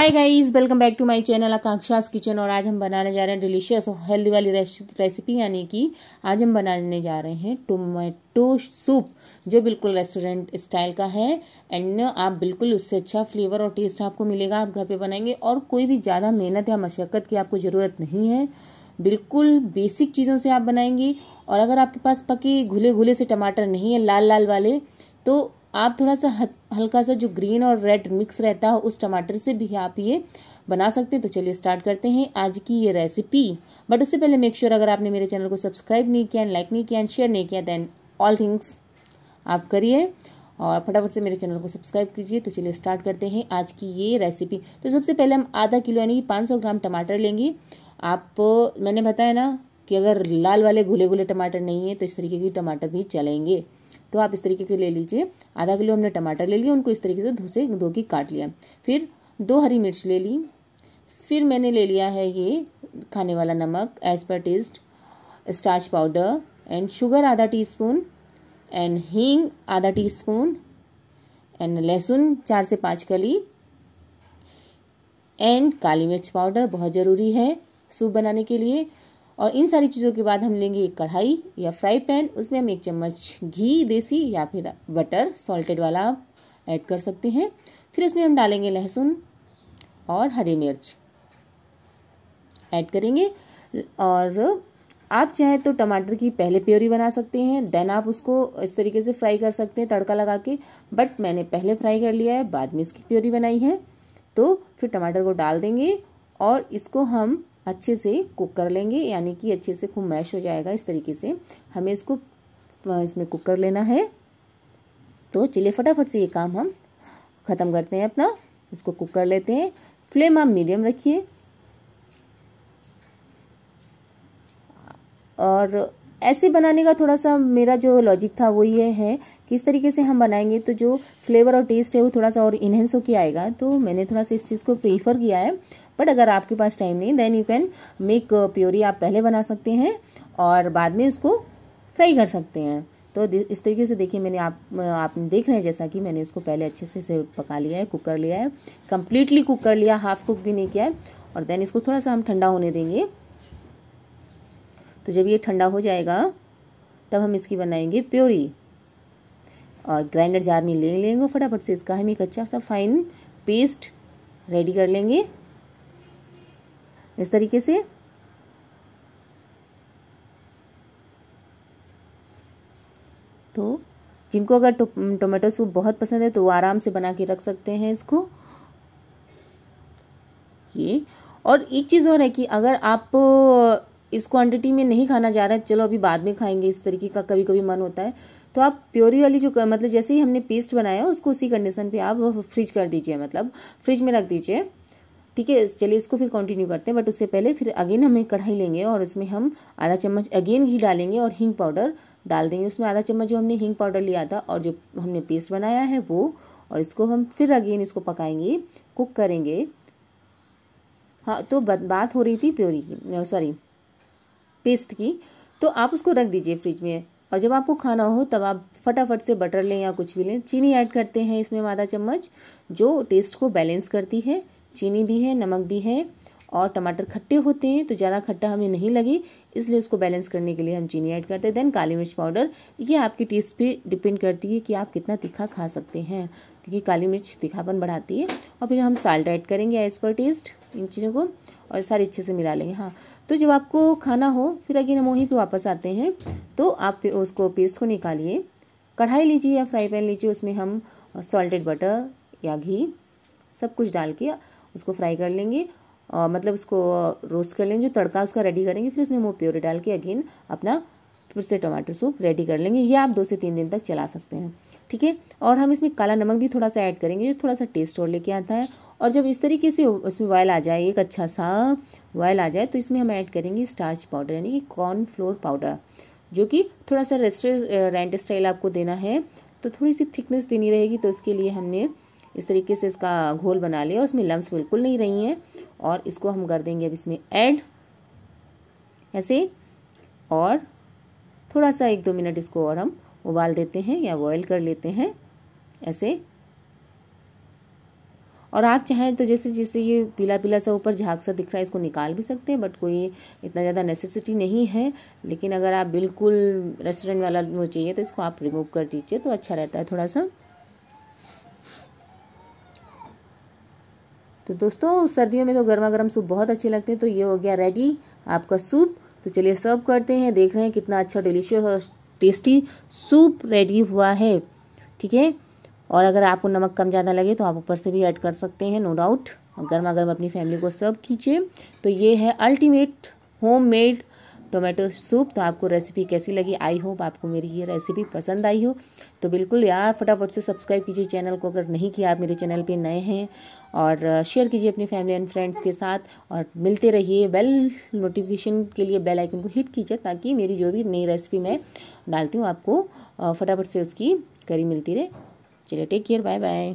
Hi guys welcome back to my channel Akanksha's kitchen और आज हम बनाने जा रहे हैं डिलीशियस और हेल्दी वाली रेसिपी यानी कि आज हम बनाने जा रहे हैं टोमेटो सूप जो बिल्कुल रेस्टोरेंट स्टाइल का है। एंड आप बिल्कुल उससे अच्छा फ्लेवर और टेस्ट आपको मिलेगा। आप घर पे बनाएँगे और कोई भी ज़्यादा मेहनत या मशक्क़त की आपको ज़रूरत नहीं है। बिल्कुल बेसिक चीज़ों से आप बनाएँगे। और अगर आपके पास पके घुले घुले से टमाटर नहीं है लाल लाल वाले तो आप थोड़ा सा हल्का सा जो ग्रीन और रेड मिक्स रहता है, उस टमाटर से भी आप ये बना सकते हैं। तो चलिए स्टार्ट करते हैं आज की ये रेसिपी बट उससे पहले मेक श्योर sure अगर आपने मेरे चैनल को सब्सक्राइब नहीं किया लाइक नहीं किया एंड शेयर नहीं किया देन ऑल थिंग्स आप करिए और फटाफट से मेरे चैनल को सब्सक्राइब कीजिए। तो चलिए स्टार्ट करते हैं आज की ये रेसिपी तो सबसे पहले हम आधा किलो यानी कि पाँच सौ ग्राम टमाटर लेंगे। आप, मैंने बताया ना कि अगर लाल वाले घुले घुले टमाटर नहीं है तो इस तरीके के टमाटर भी चलेंगे। तो आप इस तरीके के ले लीजिए। आधा किलो हमने टमाटर ले लिया उनको इस तरीके से धो से धो की काट लिया। फिर दो हरी मिर्च ले ली। फिर मैंने ले लिया है ये खाने वाला नमक as per taste starch powder and sugar आधा टी स्पून एंड हींग आधा टी स्पून एंड लहसुन चार से पाँच कली एंड काली मिर्च पाउडर बहुत ज़रूरी है। सूप बनाने के लिए और इन सारी चीज़ों के बाद हम लेंगे एक कढ़ाई या फ्राई पैन। उसमें हम एक चम्मच घी, देसी या फिर बटर सॉल्टेड वाला आप ऐड कर सकते हैं। फिर उसमें हम डालेंगे लहसुन और हरी मिर्च। ऐड करेंगे। और आप चाहे तो टमाटर की पहले प्योरी बना सकते हैं देन आप उसको इस तरीके से फ्राई कर सकते हैं तड़का लगा के। बट मैंने पहले फ्राई कर लिया है, बाद में इसकी प्योरी बनाई है। तो फिर टमाटर को डाल देंगे और इसको हम अच्छे से कुक कर लेंगे, यानी कि अच्छे से खूब मैश हो जाएगा इस तरीके से। हमें इसको इसमें कुक कर लेना है। तो चलिए फटाफट से ये काम हम ख़त्म करते हैं अपना। इसको कुक कर लेते हैं। फ्लेम आप मीडियम रखिए। और ऐसे बनाने का थोड़ा सा मेरा जो लॉजिक था वो ये है कि इस तरीके से हम बनाएँगे तो जो फ्लेवर और टेस्ट है वो थोड़ा सा और इनहेंस होकर आएगा। तो मैंने थोड़ा सा इस चीज़ को प्रीफर किया है। बट अगर आपके पास टाइम नहीं then you can make puree आप पहले बना सकते हैं और बाद में उसको फ्राई कर सकते हैं। तो इस तरीके से देखिए मैंने आप आप देख रहे हैं, जैसा कि मैंने इसको पहले अच्छे से इसे पका लिया है कुक कर लिया है। कम्प्लीटली कुक कर लिया हाफ़ कुक भी नहीं किया है। और देन इसको थोड़ा सा हम ठंडा होने देंगे। तो जब ये ठंडा हो जाएगा, तब हम इसकी बनाएँगे प्योरी और ग्राइंडर जार में ले लेंगे फटाफट से इसका हम एक अच्छा सा फाइन पेस्ट रेडी कर लेंगे। इस तरीके से। तो जिनको अगर टोमेटो सूप बहुत पसंद है तो वो आराम से बना के रख सकते हैं इसको। ये। और एक चीज़ और है कि अगर आप इस क्वांटिटी में नहीं खाना जा रहा है चलो अभी बाद में खाएँगे, इस तरीके का कभी कभी मन होता है तो आप प्योरी वाली जो मतलब जैसे ही हमने पेस्ट बनाया, उसको उसी कंडीशन पे आप फ्रिज कर दीजिए मतलब फ्रिज में रख दीजिए। ठीक है, चलिए इसको फिर कंटिन्यू करते हैं बट उससे पहले फिर अगेन हम एक कढ़ाई लेंगे और उसमें हम आधा चम्मच अगेन घी डालेंगे और हींग पाउडर डाल देंगे। उसमें आधा चम्मच जो हमने हींग पाउडर लिया था और जो हमने पेस्ट बनाया है वो, और इसको हम फिर अगेन इसको पकाएँगे कुक करेंगे। हाँ तो बात हो रही थी प्योरी की सॉरी पेस्ट की। तो आप उसको रख दीजिए फ्रिज में। और जब आपको खाना हो, तब आप फटाफट से बटर लें या कुछ भी लें। चीनी ऐड करते हैं इसमें आधा चम्मच, जो टेस्ट को बैलेंस करती है। चीनी भी है, नमक भी है और टमाटर खट्टे होते हैं तो ज़्यादा खट्टा हमें नहीं लगे। इसलिए उसको बैलेंस करने के लिए हम चीनी ऐड करते हैं। देन काली मिर्च पाउडर ये आपकी टेस्ट पे डिपेंड करती है कि आप कितना तीखा खा सकते हैं, क्योंकि काली मिर्च तीखापन बढ़ाती है। और फिर हम साल्ट ऐड करेंगे एज पर टेस्ट इन चीज़ों को और सारे अच्छे से मिला लेंगे। हाँ तो जब आपको खाना हो, फिर अगेन हम वहीं पर वापस आते हैं तो आप उसको पेस्ट को निकालिए। कढ़ाई लीजिए या फ्राई पैन लीजिए, उसमें हम सॉल्टेड बटर या घी सब कुछ डाल के उसको फ्राई कर लेंगे। और मतलब उसको रोस्ट कर लेंगे, जो तड़का उसका रेडी करेंगे, फिर उसमें वो प्योरी डाल के अगेन अपना फिर से टमाटर सूप रेडी कर लेंगे। ये आप दो से तीन दिन तक चला सकते हैं। ठीक है? और हम इसमें काला नमक भी थोड़ा सा ऐड करेंगे, जो थोड़ा सा टेस्ट और लेके आता है। और जब इस तरीके से उसमें बॉयल आ जाए, एक अच्छा सा बॉयल आ जाए तो इसमें हम ऐड करेंगे स्टार्च पाउडर यानी कि कॉर्नफ्लोर पाउडर जो कि थोड़ा सा रेस्टोरेंट स्टाइल आपको देना है। तो थोड़ी सी थिकनेस देनी रहेगी तो उसके लिए हमने इस तरीके से इसका घोल बना लिया उसमें लम्स बिल्कुल नहीं रही हैं। और इसको हम कर देंगे अब इसमें ऐड ऐसे। और थोड़ा सा एक दो मिनट इसको और हम उबाल देते हैं या बॉयल कर लेते हैं, ऐसे। और आप चाहें तो जैसे जैसे ये पीला पीला सा ऊपर झाग सा दिख रहा है, इसको निकाल भी सकते हैं बट कोई इतना ज़्यादा नेसेसिटी नहीं है। लेकिन अगर आप बिल्कुल रेस्टोरेंट वाला वो चाहिए तो इसको आप रिमूव कर दीजिए तो अच्छा रहता है थोड़ा सा तो दोस्तों, सर्दियों में तो गर्मा गर्म सूप बहुत अच्छे लगते हैं तो ये हो गया रेडी आपका सूप। तो चलिए सर्व करते हैं, देख रहे हैं कितना अच्छा डिलीशियस और टेस्टी सूप रेडी हुआ है, ठीक है? और अगर आपको नमक कम ज़्यादा लगे तो आप ऊपर से भी ऐड कर सकते हैं नो डाउट गर्मा गर्म अपनी फैमिली को सर्व कीजिए। तो ये है ultimate homemade tomato soup. तो आपको रेसिपी कैसी लगी? आई होप आपको मेरी ये रेसिपी पसंद आई हो। तो बिल्कुल यार, फटाफट से सब्सक्राइब कीजिए चैनल को अगर नहीं किया आप मेरे चैनल पे नए हैं। और शेयर कीजिए अपनी फैमिली एंड फ्रेंड्स के साथ। और मिलते रहिए। बेल नोटिफिकेशन के लिए बेल आइकन को हिट कीजिए ताकि मेरी जो भी नई रेसिपी मैं डालती हूँ, आपको फटाफट से उसकी करी मिलती रहे। चलिए टेक केयर बाय बाय